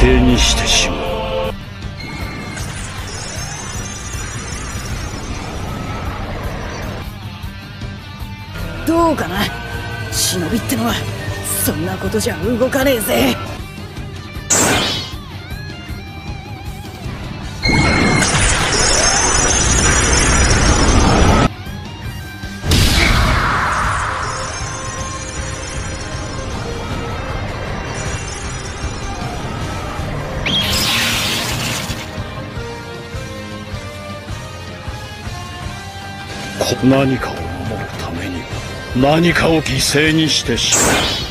してしまう。どうかな？忍びってのはそんなことじゃ動かねえぜ。何かを守るためには何かを犠牲にしてしまう。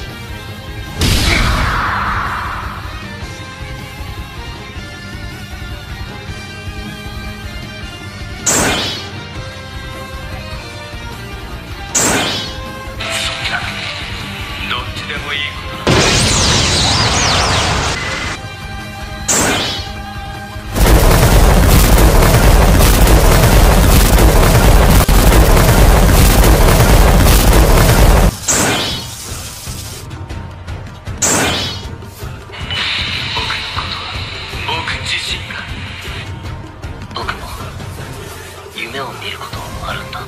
夢を見ることもあるんだ。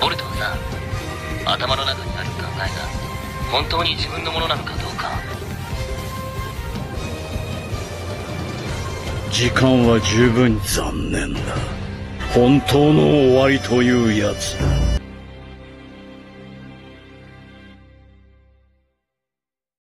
ボルトはさ頭の中にある考えが本当に自分のものなのかどうか。時間は十分残念だ。本当の終わりというやつだ。